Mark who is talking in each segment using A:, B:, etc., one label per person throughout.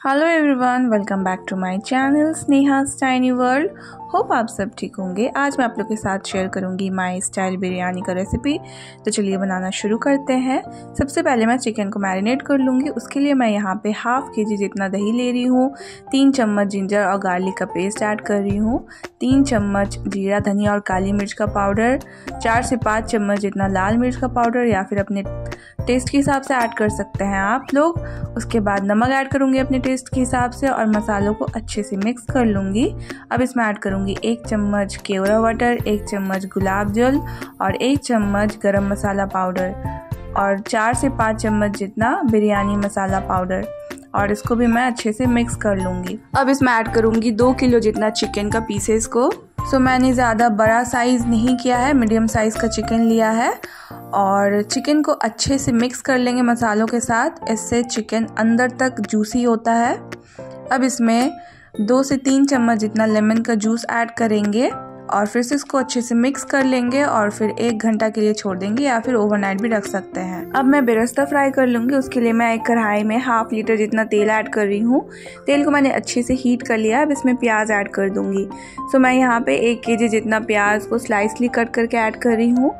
A: Hello everyone welcome back to my channel Sneha स्टाइनी world hope आप सब ठीक होंगे। आज मैं आप लोग के साथ शेयर करूँगी माय स्टाइल बिरयानी का रेसिपी तो चलिए बनाना शुरू करते हैं। सबसे पहले मैं चिकन को मैरिनेट कर लूँगी। उसके लिए मैं यहाँ पे हाफ़ के जी जितना दही ले रही हूँ, तीन चम्मच जिंजर और गार्लिक का पेस्ट ऐड कर रही हूँ, तीन चम्मच जीरा, धनिया और काली मिर्च का पाउडर चार से पाँच चम्मच जितना लाल मिर्च का पाउडर या फिर अपने टेस्ट के हिसाब से ऐड कर सकते हैं आप लोग। उसके बाद नमक ऐड करूँगी अपने टेस्ट के हिसाब से और मसालों को अच्छे से मिक्स कर लूँगी। अब इसमें ऐड करूँगी एक चम्मच केवरा वाटर एक चम्मच गुलाब जल और एक चम्मच गरम मसाला पाउडर और चार से पाँच चम्मच जितना बिरयानी मसाला पाउडर और इसको भी मैं अच्छे से मिक्स कर लूँगी। अब इसमें ऐड करूँगी दो किलो जितना चिकन का पीसेस को। सो so, मैंने ज़्यादा बड़ा साइज़ नहीं किया है मीडियम साइज़ का चिकन लिया है और चिकन को अच्छे से मिक्स कर लेंगे मसालों के साथ। इससे चिकन अंदर तक जूसी होता है। अब इसमें दो से तीन चम्मच जितना लेमन का जूस ऐड करेंगे। और फिर से इसको अच्छे से मिक्स कर लेंगे और फिर एक घंटा के लिए छोड़ देंगे या फिर ओवरनाइट भी रख सकते हैं। अब मैं बेरस्ता फ्राई कर लूँगी। उसके लिए मैं एक कढ़ाई में हाफ़ लीटर जितना तेल ऐड कर रही हूँ। तेल को मैंने अच्छे से हीट कर लिया। अब इसमें प्याज ऐड कर दूँगी। सो मैं यहाँ पर एक के जितना प्याज को स्लाइसली कट करके ऐड कर रही हूँ।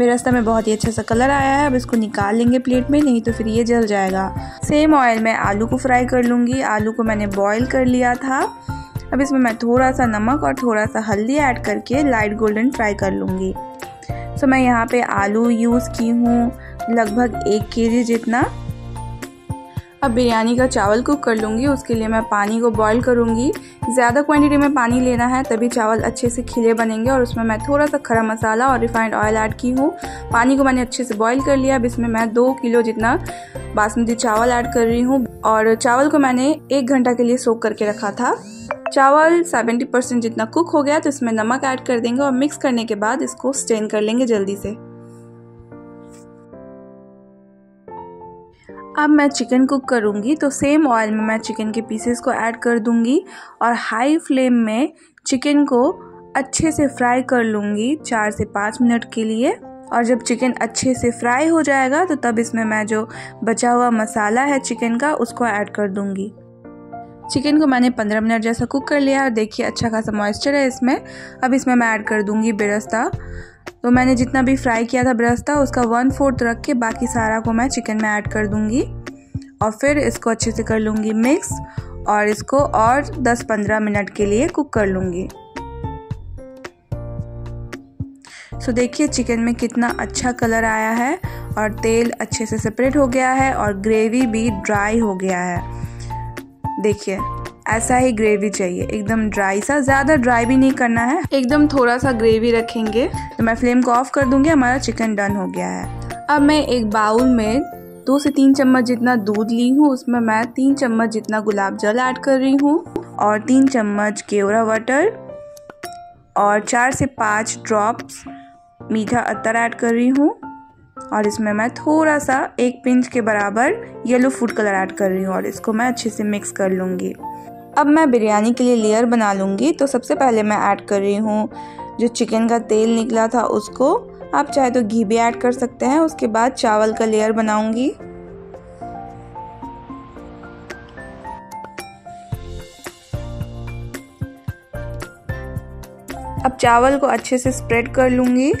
A: मेरे रास्ता में बहुत ही अच्छा सा कलर आया है, अब इसको निकाल लेंगे प्लेट में, नहीं तो फिर ये जल जाएगा। सेम ऑयल में आलू को फ्राई कर लूँगी। आलू को मैंने बॉयल कर लिया था। अब इसमें मैं थोड़ा सा नमक और थोड़ा सा हल्दी ऐड करके लाइट गोल्डन फ्राई कर लूँगी। सो मैं यहाँ पे आलू यूज़ की हूँ, लगभग एक के जितना। अब बिरयानी का चावल कुक कर लूँगी, उसके लिए मैं पानी को बॉईल करूँगी। ज़्यादा क्वांटिटी में पानी लेना है, तभी चावल अच्छे से खिले बनेंगे और उसमें मैं थोड़ा सा खरा मसाला और रिफाइंड ऑयल ऐड की हूँ। पानी को मैंने अच्छे से बॉईल कर लिया। अब इसमें मैं दो किलो जितना बासमती चावल ऐड कर रही हूँ। और चावल को मैंने एक घंटा के लिए सोख करके रखा था। चावल 70 परसेंट जितना कुक हो गया तो इसमें नमक ऐड कर देंगे और मिक्स करने के बाद इसको स्टेन कर लेंगे जल्दी से। अब मैं चिकन कुक करूँगी तो सेम ऑयल में मैं चिकन के पीसेस को ऐड कर दूँगी और हाई फ्लेम में चिकन को अच्छे से फ्राई कर लूँगी चार से पाँच मिनट के लिए। और जब चिकन अच्छे से फ्राई हो जाएगा तो तब इसमें मैं जो बचा हुआ मसाला है चिकन का, उसको ऐड कर दूँगी। चिकन को मैंने पंद्रह मिनट जैसा कुक कर लिया, और देखिए अच्छा खासा मॉइस्चर है इसमें। अब इसमें मैं ऐड कर दूँगी बेरस्ता। तो मैंने जितना भी फ्राई किया था ब्रस्ता उसका वन फोर्थ रख के बाकी सारा को मैं चिकन में ऐड कर दूँगी। और फिर इसको अच्छे से कर लूँगी मिक्स और इसको और 10-15 मिनट के लिए कुक कर लूँगी। सो देखिए चिकन में कितना अच्छा कलर आया है और तेल अच्छे से सेपरेट हो गया है और ग्रेवी भी ड्राई हो गया है। देखिए ऐसा ही ग्रेवी चाहिए। एकदम ड्राई सा। ज़्यादा ड्राई भी नहीं करना है। एकदम थोड़ा सा ग्रेवी रखेंगे। तो मैं फ्लेम को ऑफ़ कर दूँगी। हमारा चिकन डन हो गया है। अब मैं एक बाउल में दो से तीन चम्मच जितना दूध ली हूँ, उसमें मैं तीन चम्मच जितना गुलाब जल ऐड कर रही हूँ और तीन चम्मच केवड़ा वाटर और चार से पाँच ड्रॉप्स मीठा अतर ऐड कर रही हूँ और इसमें मैं थोड़ा सा एक पिंच के बराबर येलो फ़ूड कलर ऐड कर रही हूँ और इसको मैं अच्छे से मिक्स कर लूँगी। अब मैं बिरयानी के लिए लेयर बना लूँगी। तो सबसे पहले मैं ऐड कर रही हूँ जो चिकन का तेल निकला था उसको। आप चाहे तो घी भी ऐड कर सकते हैं। उसके बाद चावल का लेयर बनाऊँगी। अब चावल को अच्छे से स्प्रेड कर लूँगी।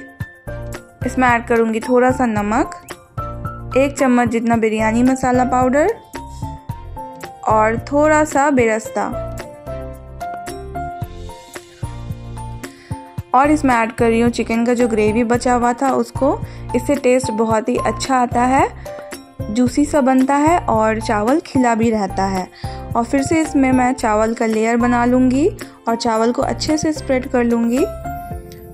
A: इसमें ऐड करूँगी थोड़ा सा नमक। एक चम्मच जितना बिरयानी मसाला पाउडर और थोड़ा सा बेरस्ता। और इसमें ऐड कर रही हूँ चिकन का जो ग्रेवी बचा हुआ था, उसको। इससे टेस्ट बहुत ही अच्छा आता है जूसी सा बनता है और चावल खिला भी रहता है। और फिर से इसमें मैं चावल का लेयर बना लूँगी और चावल को अच्छे से स्प्रेड कर लूँगी।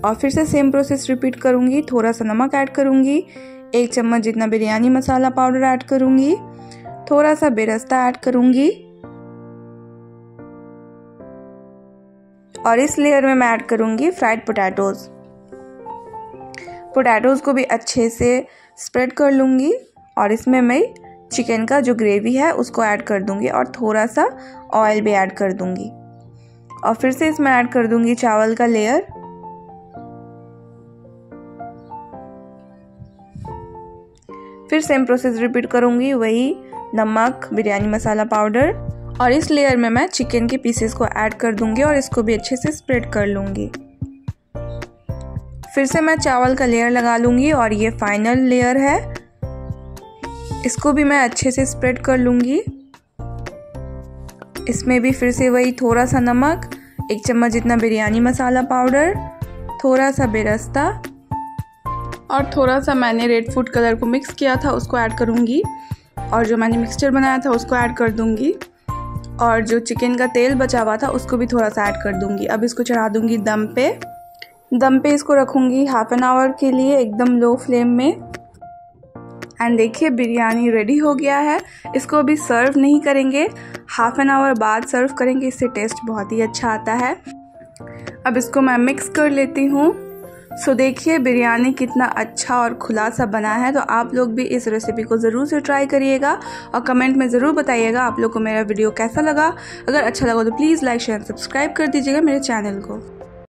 A: और फिर से सेम प्रोसेस रिपीट करूँगी, थोड़ा सा नमक ऐड करूँगी, एक चम्मच जितना बिरयानी मसाला पाउडर ऐड करूँगी। थोड़ा सा बेरस्ता ऐड करूँगी। और इस लेयर में मैं ऐड करूँगी फ्राइड पोटैटोज पोटैटोज को भी अच्छे से स्प्रेड कर लूँगी और इसमें मैं चिकन का जो ग्रेवी है, उसको ऐड कर दूँगी और थोड़ा सा ऑयल भी ऐड कर दूँगी। और फिर से इसमें ऐड कर दूँगी चावल का लेयर फिर सेम प्रोसेस रिपीट करूँगी, वही नमक, बिरयानी मसाला पाउडर और इस लेयर में मैं चिकन के पीसेस को ऐड कर दूँगी और इसको भी अच्छे से स्प्रेड कर लूँगी। फिर से मैं चावल का लेयर लगा लूँगी और ये फाइनल लेयर है। इसको भी मैं अच्छे से स्प्रेड कर लूँगी। इसमें भी फिर से वही थोड़ा सा नमक, एक चम्मच जितना बिरयानी मसाला पाउडर, थोड़ा सा बेरस्ता और थोड़ा सा मैंने रेड फ़ूड कलर को मिक्स किया था, उसको ऐड करूँगी। और जो मैंने मिक्सचर बनाया था उसको ऐड कर दूँगी। और जो चिकन का तेल बचा हुआ था उसको भी थोड़ा सा ऐड कर दूँगी। अब इसको चढ़ा दूँगी दम पे। दम पे इसको रखूँगी हाफ़ एन आवर के लिए एकदम लो फ्लेम में। एंड देखिए, बिरयानी रेडी हो गया है। इसको अभी सर्व नहीं करेंगे। हाफ़ एन आवर बाद सर्व करेंगे। इससे टेस्ट बहुत ही अच्छा आता है। अब इसको मैं मिक्स कर लेती हूँ। सो देखिए, बिरयानी कितना अच्छा और खुला सा बना है तो आप लोग भी इस रेसिपी को ज़रूर से ट्राई करिएगा और कमेंट में ज़रूर बताइएगा आप लोग को मेरा वीडियो कैसा लगा। अगर अच्छा लगा तो प्लीज़ लाइक शेयर सब्सक्राइब कर दीजिएगा मेरे चैनल को।